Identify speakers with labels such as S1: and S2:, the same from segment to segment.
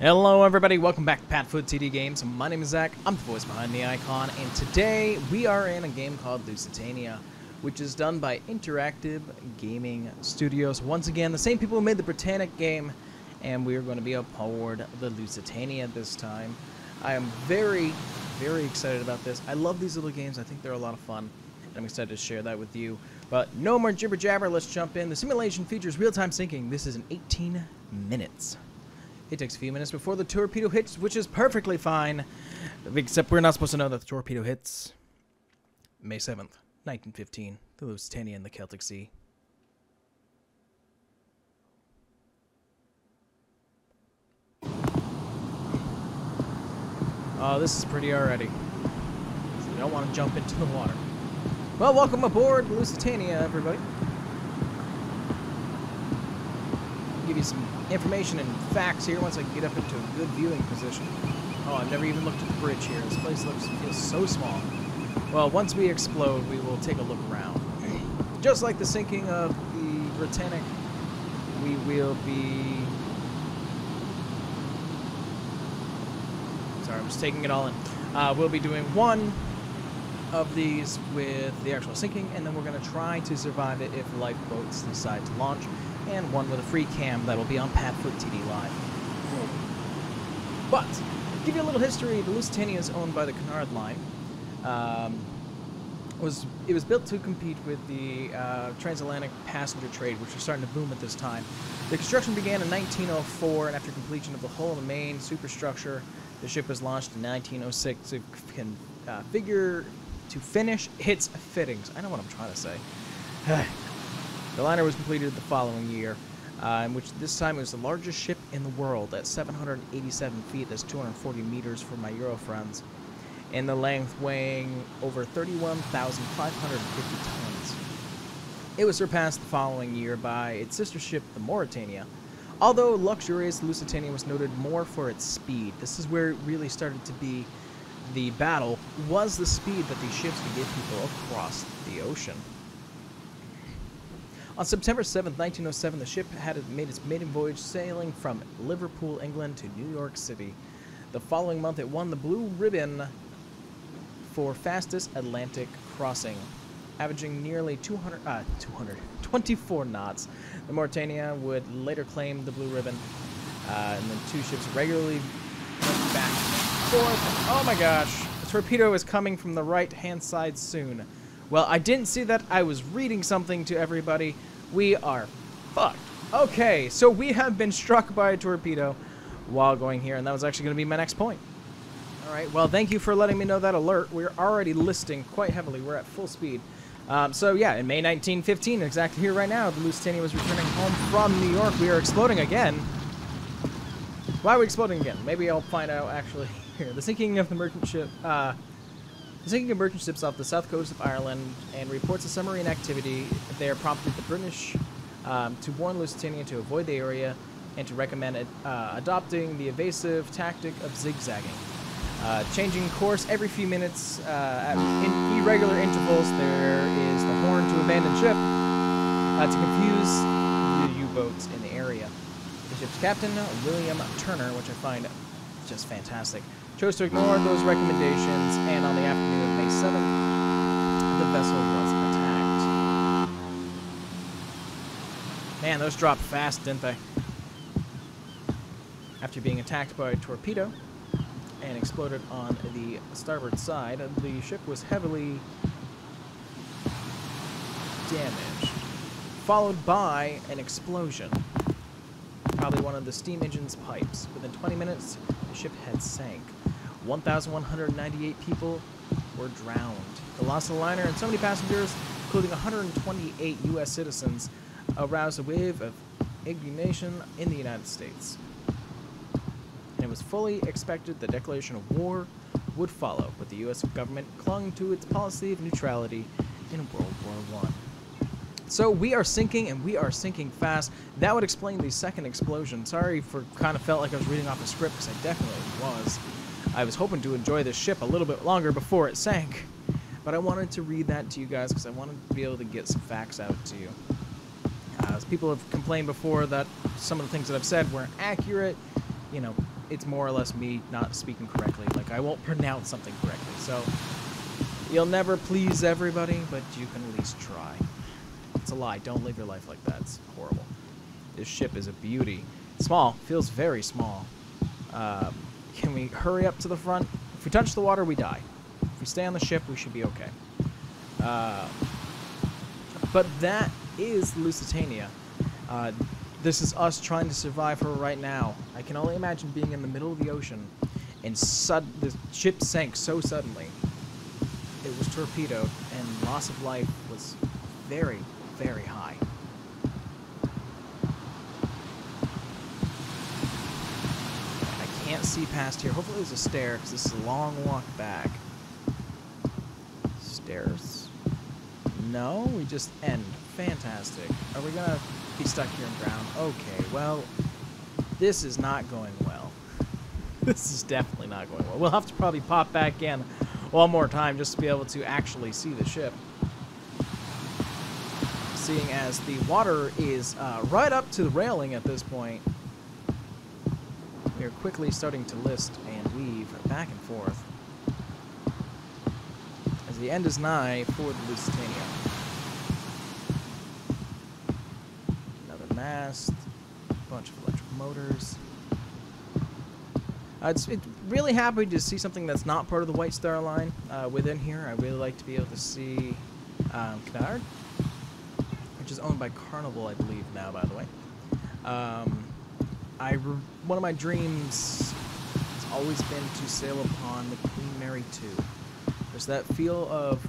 S1: Hello everybody, welcome back to Padfoot TD Games. My name is Zach, I'm the voice behind the icon, and today we are in a game called Lusitania, which is done by Interactive Gaming Studios. Once again, the same people who made the Britannic game, and we are going to be aboard the Lusitania this time. I am very, very excited about this. I love these little games, I think they're a lot of fun, and I'm excited to share that with you. But no more jibber jabber, let's jump in. The simulation features real-time sinking. This is in 18 minutes. It takes a few minutes before the torpedo hits, which is perfectly fine. Except we're not supposed to know that the torpedo hits May 7th, 1915, the Lusitania in the Celtic Sea. Oh, this is pretty already. So you don't want to jump into the water. Well, welcome aboard Lusitania, everybody. Give you some information and facts here once I get up into a good viewing position. Oh, I've never even looked at the bridge here. This place looks feels so small. Well, once we explode, we will take a look around. Just like the sinking of the Britannic, we will be... Sorry, I'm just taking it all in. Uh, we'll be doing one of these with the actual sinking, and then we're going to try to survive it if lifeboats decide to launch and one with a free cam that'll be on Padfoot TD Live. But, to give you a little history, the Lusitania is owned by the Cunard Line. Um, was It was built to compete with the uh, transatlantic passenger trade, which was starting to boom at this time. The construction began in 1904, and after completion of the hull and the main superstructure, the ship was launched in 1906 to can uh, figure to finish its fittings. I know what I'm trying to say. The liner was completed the following year, uh, in which this time it was the largest ship in the world at 787 feet, that's 240 meters for my Euro friends, and the length weighing over 31,550 tons. It was surpassed the following year by its sister ship, the Mauretania. Although luxurious, Lusitania was noted more for its speed. This is where it really started to be the battle, was the speed that these ships could get people across the ocean. On September 7, 1907, the ship had made its maiden voyage sailing from Liverpool, England to New York City. The following month, it won the Blue Ribbon for fastest Atlantic crossing, averaging nearly 200, uh, 200, 24 knots. The Mauretania would later claim the Blue Ribbon, uh, and then two ships regularly went back and forth. Oh my gosh, the torpedo is coming from the right-hand side soon. Well, I didn't see that. I was reading something to everybody. We are fucked. Okay, so we have been struck by a torpedo while going here, and that was actually going to be my next point. All right, well, thank you for letting me know that alert. We're already listing quite heavily. We're at full speed. Um, so, yeah, in May 1915, exactly here right now, the Lusitania was returning home from New York. We are exploding again. Why are we exploding again? Maybe I'll find out, actually, here. The sinking of the merchant ship... Uh, the sinking of merchant ships off the south coast of Ireland and reports of submarine activity there prompted the British um, to warn Lusitania to avoid the area and to recommend uh, adopting the evasive tactic of zigzagging. Uh, changing course every few minutes uh, at in irregular intervals, there is the horn to abandon ship uh, to confuse the U-boats in the area. The ship's captain, William Turner, which I find just fantastic, chose to ignore those recommendations, and on the afternoon of May 7th, the vessel was attacked. Man, those dropped fast, didn't they? After being attacked by a torpedo and exploded on the starboard side, the ship was heavily damaged, followed by an explosion. Probably one of the steam engine's pipes. Within 20 minutes, ship had sank. 1,198 people were drowned. The loss of the liner and so many passengers, including 128 U.S. citizens, aroused a wave of indignation in the United States. And it was fully expected the declaration of war would follow, but the U.S. government clung to its policy of neutrality in World War I. So we are sinking, and we are sinking fast. That would explain the second explosion. Sorry for kind of felt like I was reading off a script, because I definitely was. I was hoping to enjoy this ship a little bit longer before it sank. But I wanted to read that to you guys because I wanted to be able to get some facts out to you. Uh, as people have complained before that some of the things that I've said weren't accurate, you know, it's more or less me not speaking correctly. Like I won't pronounce something correctly. So you'll never please everybody, but you can at least try. It's a lie. Don't live your life like that. It's horrible. This ship is a beauty. Small. Feels very small. Um, can we hurry up to the front? If we touch the water, we die. If we stay on the ship, we should be okay. Uh, but that is Lusitania. Uh, this is us trying to survive her right now. I can only imagine being in the middle of the ocean and sud the ship sank so suddenly. It was torpedoed and loss of life was very, very high. I can't see past here. Hopefully there's a stair because this is a long walk back. Stairs? No, we just end. Fantastic. Are we gonna be stuck here in ground? Okay, well, this is not going well. this is definitely not going well. We'll have to probably pop back in one more time just to be able to actually see the ship. Seeing as the water is uh, right up to the railing at this point, we are quickly starting to list and weave back and forth. As the end is nigh for the Lusitania. Another mast, a bunch of electric motors. Uh, it's, really happy to see something that's not part of the White Star Line uh, within here. I really like to be able to see um, Cunard, which is owned by Carnival, I believe, now, by the way. Um, I re- one of my dreams has always been to sail upon the Queen Mary 2. There's that feel of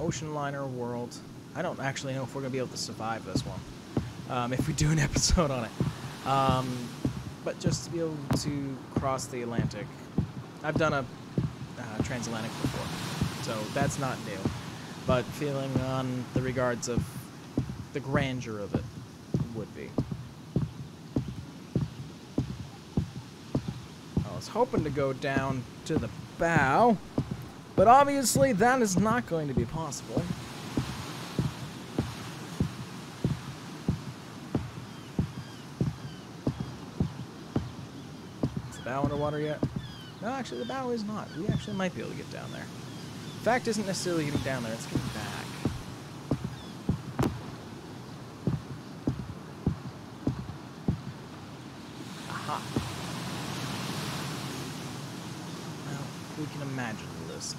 S1: ocean liner world. I don't actually know if we're going to be able to survive this one, um, if we do an episode on it. Um, but just to be able to cross the Atlantic. I've done a uh, transatlantic before, so that's not new. But feeling on the regards of the grandeur of it would be. I was hoping to go down to the bow, but obviously that is not going to be possible. Is the bow underwater yet? No, actually the bow is not. We actually might be able to get down there. Fact isn't necessarily getting down there, it's getting back. Aha. Well, we can the.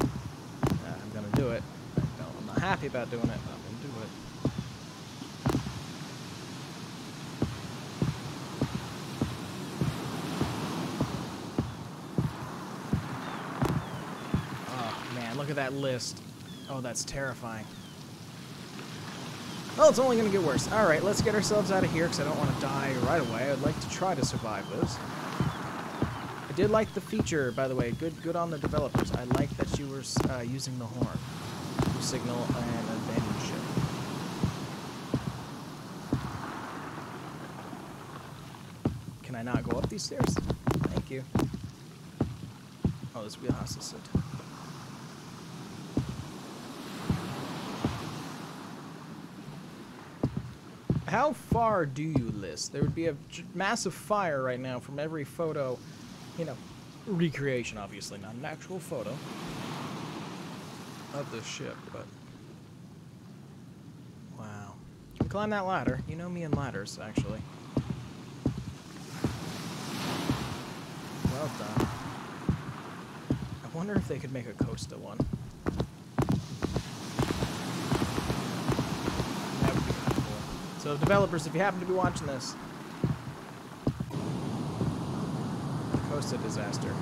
S1: Uh, I'm gonna do it. I I'm not happy about doing it, but I'm gonna do it. Oh, man, look at that list. Oh, that's terrifying. Well, it's only going to get worse. All right, let's get ourselves out of here because I don't want to die right away. I'd like to try to survive this. Did like the feature, by the way. Good good on the developers. I like that you were uh, using the horn to signal an abandoned ship. Can I not go up these stairs? Thank you. Oh, this wheelhouse is so tight. How far do you list? There would be a massive fire right now from every photo, you know, recreation, obviously, not an actual photo of the ship, but. Wow. We climb that ladder? You know me and ladders, actually. Well done. I wonder if they could make a Costa one. That would be kind of cool. So, developers, if you happen to be watching this, the a disaster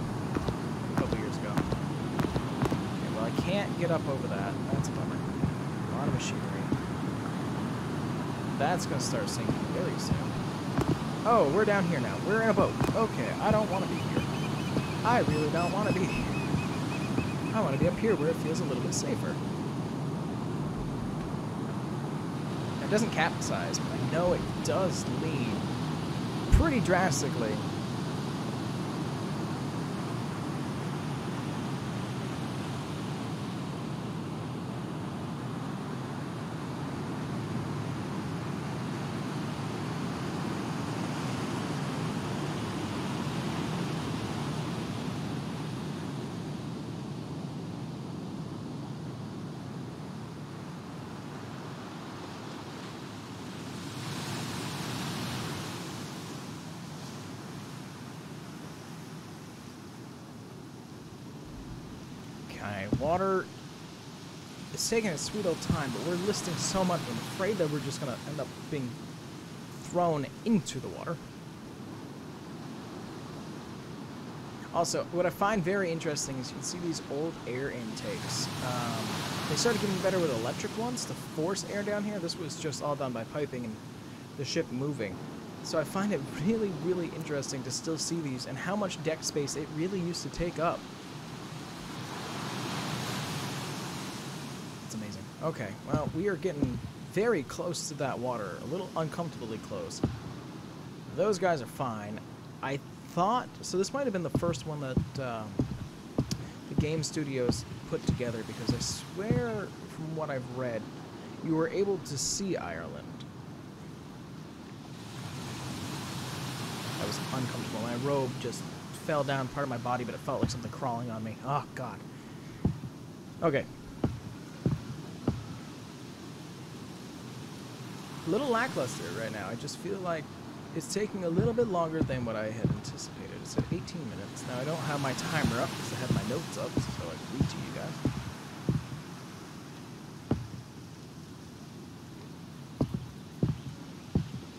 S1: a couple years ago. Okay, well, I can't get up over that. That's a bummer. A lot of machinery. That's gonna start sinking very soon. Oh, we're down here now. We're in a boat. Okay, I don't want to be here. I really don't want to be here. I want to be up here where it feels a little bit safer. It doesn't capsize, but I know it does lean pretty drastically. Okay, water is taking its sweet old time, but we're listing so much. I'm afraid that we're just gonna end up being thrown into the water. Also, what I find very interesting is you can see these old air intakes. Um, they started getting better with electric ones to force air down here. This was just all done by piping and the ship moving. So I find it really, really interesting to still see these and how much deck space it really used to take up. It's amazing. Okay, well, we are getting very close to that water, a little uncomfortably close. Those guys are fine. I thought, so this might have been the first one that um, the game studios put together because I swear from what I've read, you were able to see Ireland. That was uncomfortable. My robe just fell down part of my body, but it felt like something crawling on me. Oh, God. Okay. A little lackluster right now. I just feel like it's taking a little bit longer than what I had anticipated. It's at 18 minutes. Now, I don't have my timer up because I have my notes up, so I can read to you guys.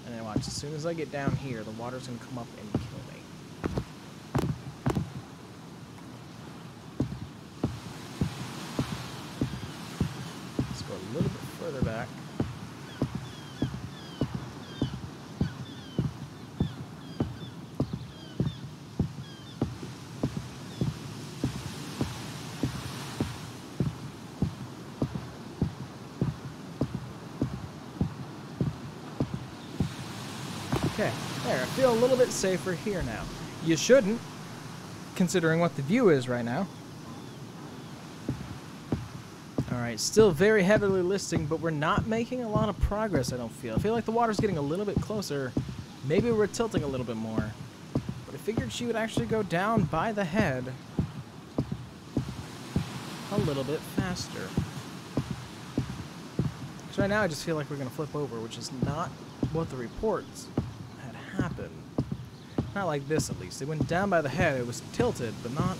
S1: And then watch, as soon as I get down here, the water's going to come up and kill me. Let's go a little bit further back. Okay, there. I feel a little bit safer here now. You shouldn't, considering what the view is right now. Alright, still very heavily listing, but we're not making a lot of progress, I don't feel. I feel like the water's getting a little bit closer. Maybe we're tilting a little bit more. But I figured she would actually go down by the head a little bit faster. Because right now I just feel like we're going to flip over, which is not what the reports. Not like this, at least. It went down by the head. It was tilted, but not...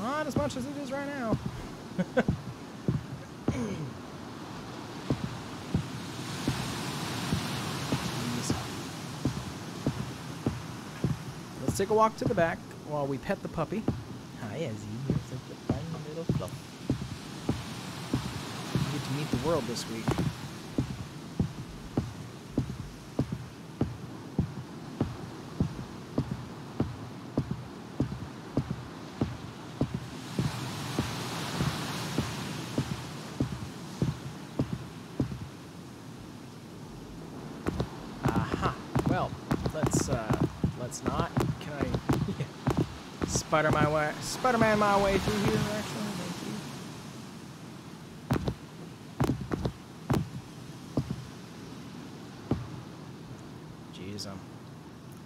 S1: Not as much as it is right now. Let's take a walk to the back while we pet the puppy. Hi, Ezi. You're such a fine little fluff. You get to meet the world this week. Aha. Well, let's uh, let's not. Can I spider my way, Spider-Man my way through here? Actually, thank you. Jeez, um,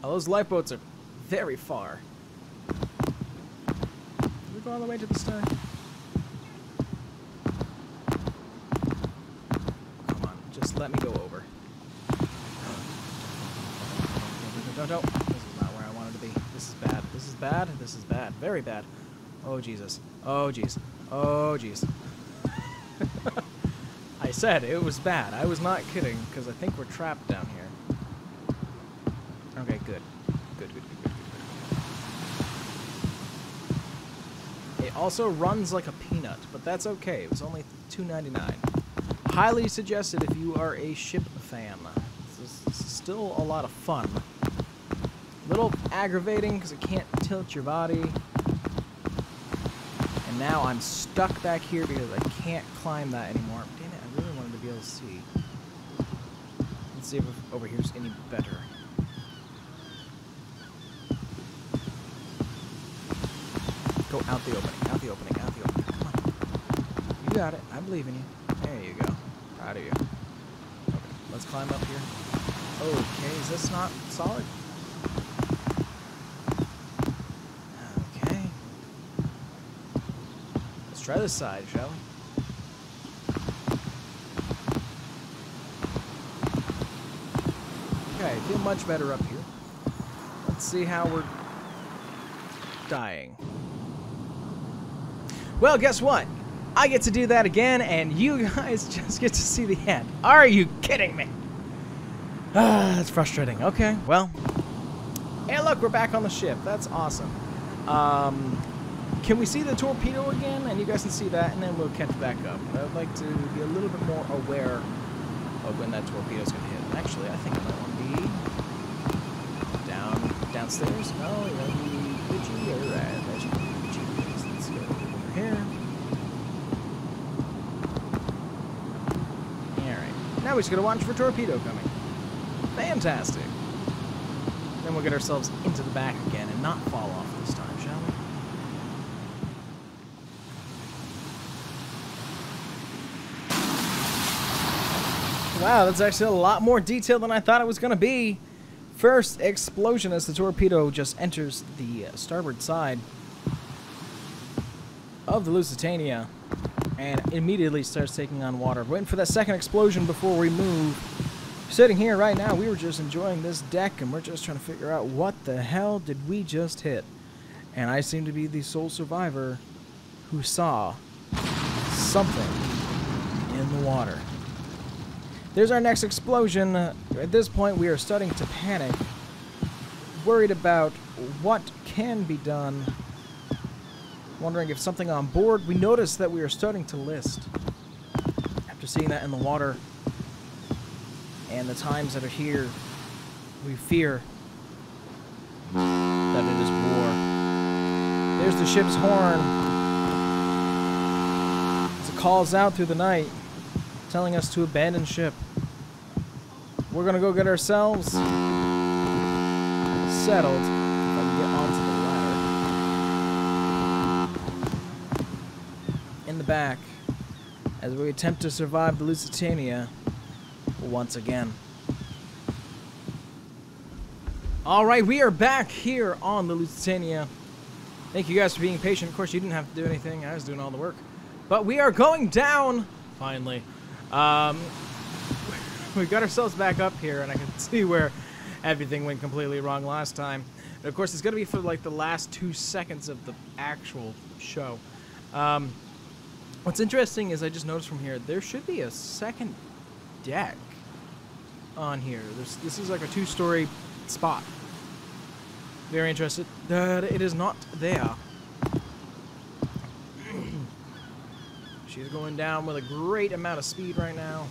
S1: oh, those lifeboats are very far. Did we go all the way to the stern? Come on, just let me go over. Don't, don't. This is not where I wanted to be. This is bad. This is bad. This is bad. Very bad. Oh, Jesus. Oh, jeez. Oh, jeez. I said it was bad. I was not kidding, because I think we're trapped down here. Okay, good. Good, good, good, good, good. It also runs like a peanut, but that's okay. It was only $2.99. Highly suggested if you are a ship fan. This is, this is still a lot of fun. Aggravating because it can't tilt your body. And now I'm stuck back here because I can't climb that anymore. Damn it, I really wanted to be able to see. Let's see if over here's any better. Go out the opening, out the opening, out the opening. Come on. You got it. I believe in you. There you go. Proud of you. Okay, let's climb up here. Okay, is this not solid? Okay. Let's try this side, shall we? Okay, I feel much better up here. Let's see how we're dying. Well, guess what? I get to do that again, and you guys just get to see the end. Are you kidding me? Ah, that's frustrating. Okay, well. Hey, look, we're back on the ship. That's awesome. Um, can we see the torpedo again? And you guys can see that, and then we'll catch back up. I'd like to be a little bit more aware of when that torpedo's going to hit. Actually, I think I might want to be down downstairs. Oh, you want to be. All right, that should be bitchy. Let's go over here. All right. Now we just got to watch for torpedo coming. Fantastic. Then we'll get ourselves into the back again and not fall off this time, shall we? Wow, that's actually a lot more detail than I thought it was going to be. First explosion as the torpedo just enters the uh, starboard side of the Lusitania and immediately starts taking on water. Waiting for that second explosion before we move. Sitting here right now, we were just enjoying this deck and we're just trying to figure out what the hell did we just hit. And I seem to be the sole survivor who saw something in the water. There's our next explosion. At this point, we are starting to panic. Worried about what can be done. Wondering if something on board. We notice that we are starting to list. After seeing that in the water and the times that are here, we fear that it is war. There's the ship's horn. As it calls out through the night, telling us to abandon ship. We're gonna go get ourselves settled. In the back, as we attempt to survive the Lusitania once again. Alright, we are back here on the Lusitania. Thank you guys for being patient. Of course, you didn't have to do anything. I was doing all the work. But we are going down, finally. Um, we got ourselves back up here, and I can see where everything went completely wrong last time. And of course, it's going to be for like the last two seconds of the actual show. Um, what's interesting is I just noticed from here, there should be a second deck on here. There's, this is like a two-story spot. Very interested that it is not there. She's going down with a great amount of speed right now.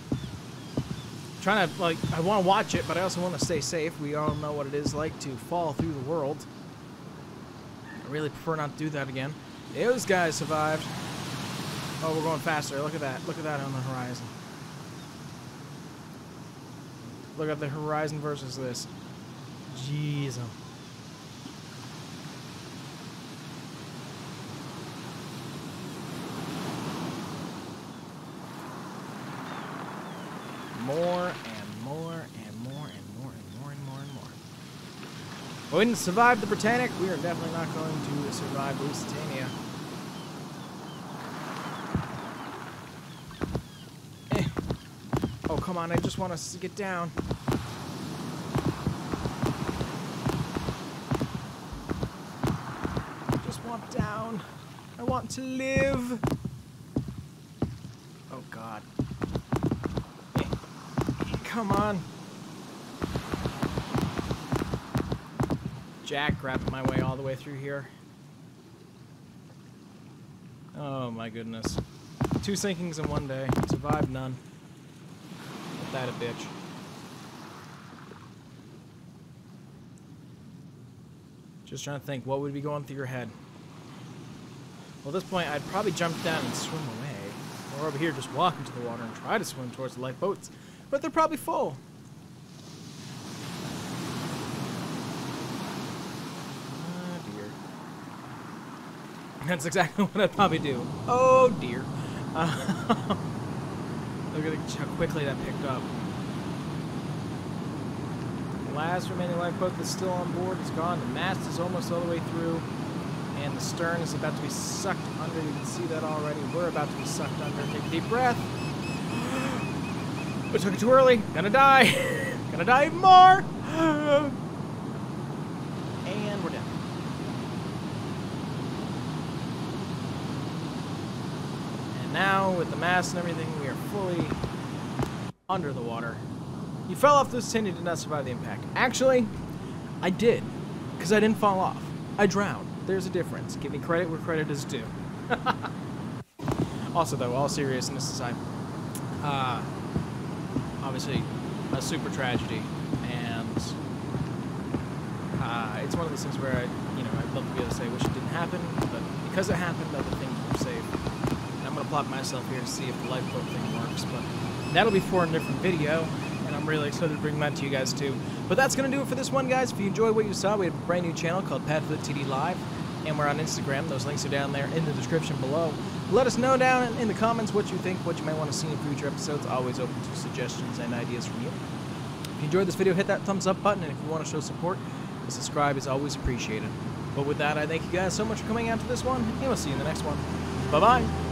S1: Trying to, like, I want to watch it, but I also want to stay safe. We all know what it is like to fall through the world. I really prefer not to do that again. Those guys survived. Oh, we're going faster. Look at that. Look at that on the horizon. Look at the horizon versus this. Jeez. Oh. More and more and more and more and more and more and more. We didn't survive the Britannic. We are definitely not going to survive Lusitania. Eh. Oh, come on. I just want us to get down. I just want down. I want to live. Oh, God. Come on. Jack grabbing my way all the way through here. Oh my goodness. Two sinkings in one day. Survived none. Put that a bitch. Just trying to think, what would be going through your head? Well, at this point, I'd probably jump down and swim away. Or over here, just walk into the water and try to swim towards the lifeboats. But they're probably full. Oh, dear. That's exactly what I'd probably do. Oh, dear. Uh, look at how quickly that picked up. The last remaining lifeboat that's still on board is gone. The mast is almost all the way through. And the stern is about to be sucked under. You can see that already. We're about to be sucked under. Take a deep breath. I took it too early. Gonna die. Gonna die even more. And we're down. And now, with the mast and everything, we are fully under the water. You fell off this tin, you did not survive the impact. Actually, I did, because I didn't fall off. I drowned. There's a difference. Give me credit where credit is due. also, though, all seriousness aside, uh, obviously, a super tragedy, and uh, it's one of those things where I, you know, I'd love to be able to say, wish it didn't happen, but because it happened, other things were safe. And I'm gonna plop myself here to see if the lifeboat thing works, but that'll be for a different video, and I'm really excited to bring that to you guys too. But that's gonna do it for this one, guys. If you enjoyed what you saw, we have a brand new channel called Padfoot TD Live, and we're on Instagram. Those links are down there in the description below. Let us know down in the comments what you think, what you might want to see in future episodes. Always open to suggestions and ideas from you. If you enjoyed this video, hit that thumbs up button, and if you want to show support, a subscribe is always appreciated. But with that, I thank you guys so much for coming out to this one, and we'll see you in the next one. Bye-bye.